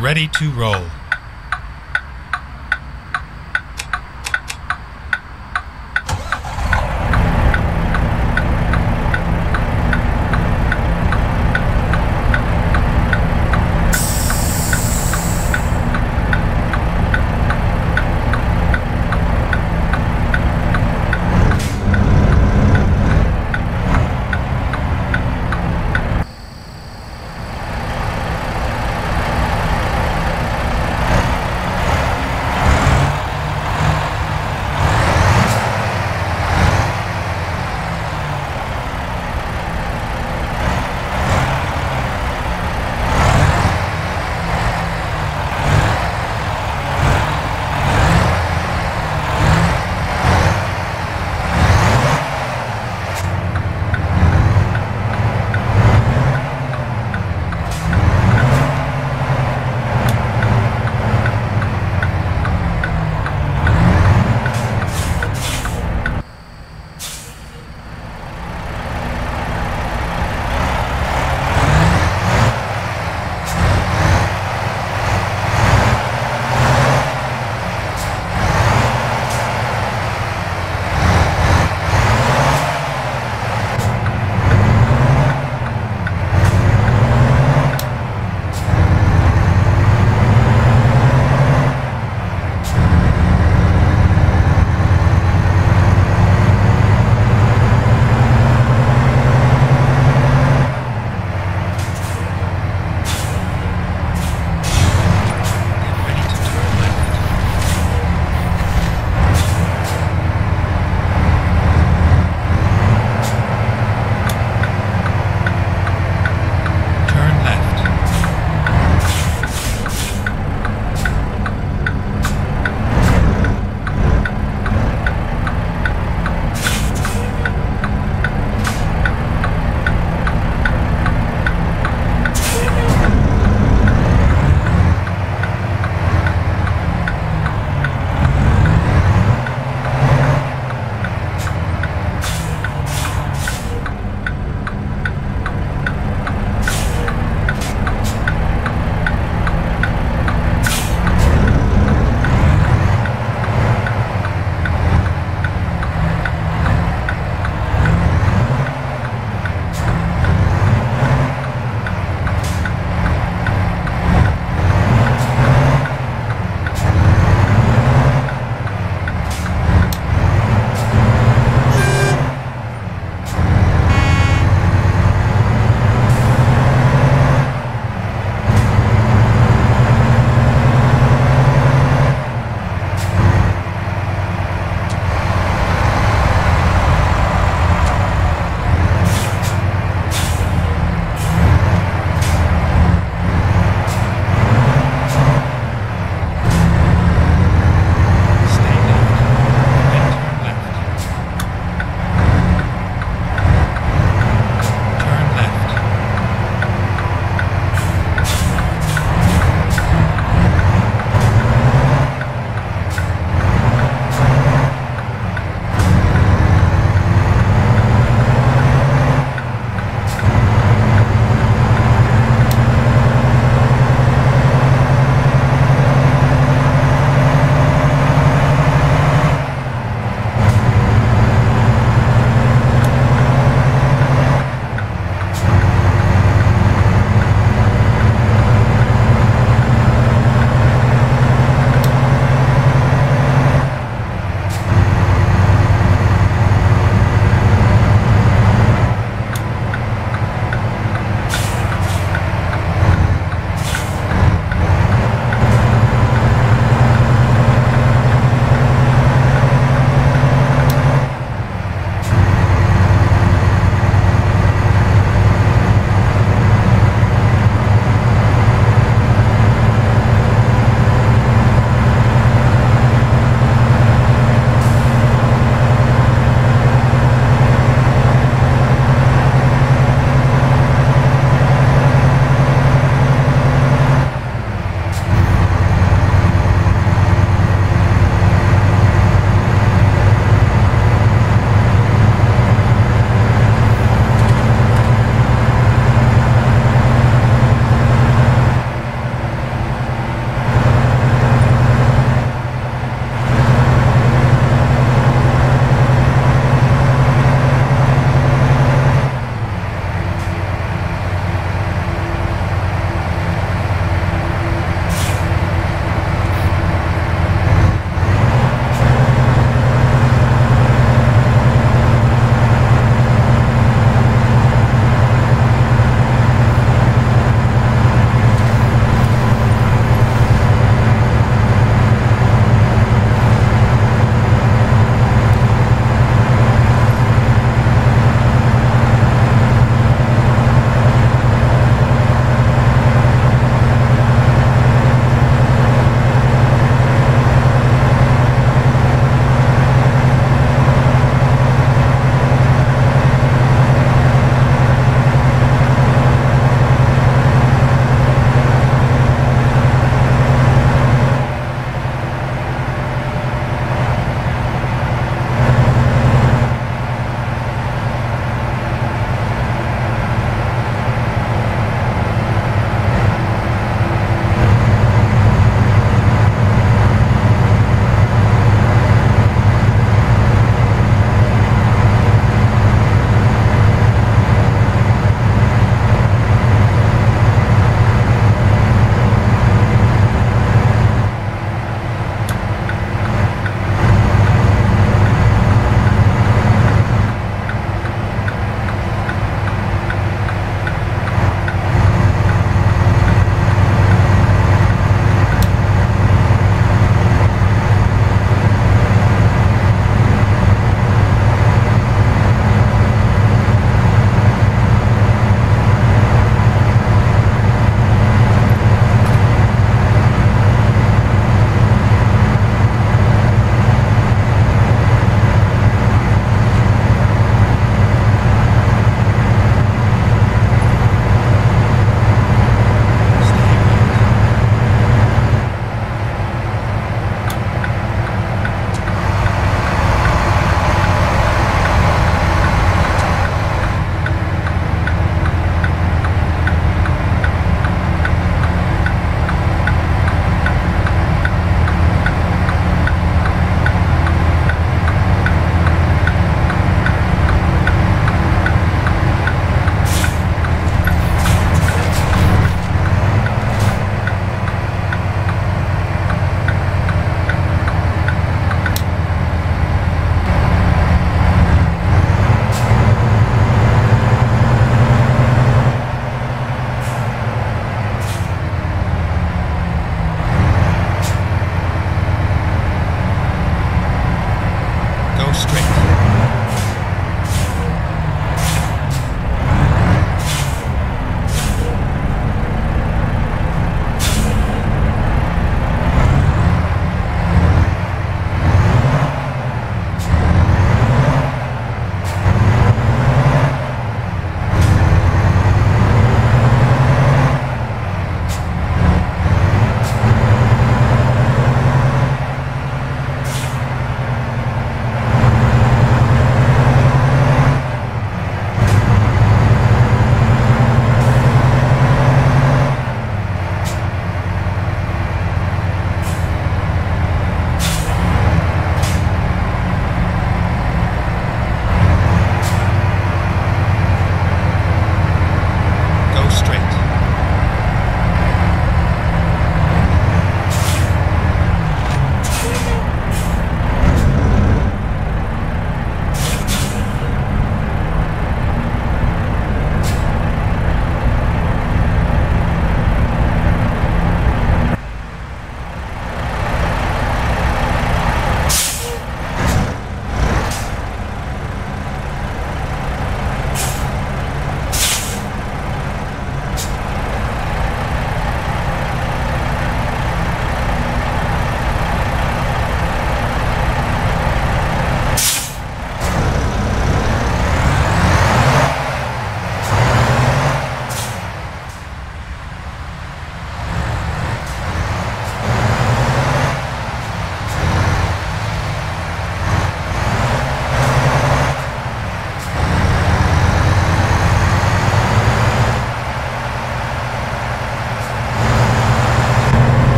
Ready to roll.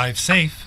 Drive safe.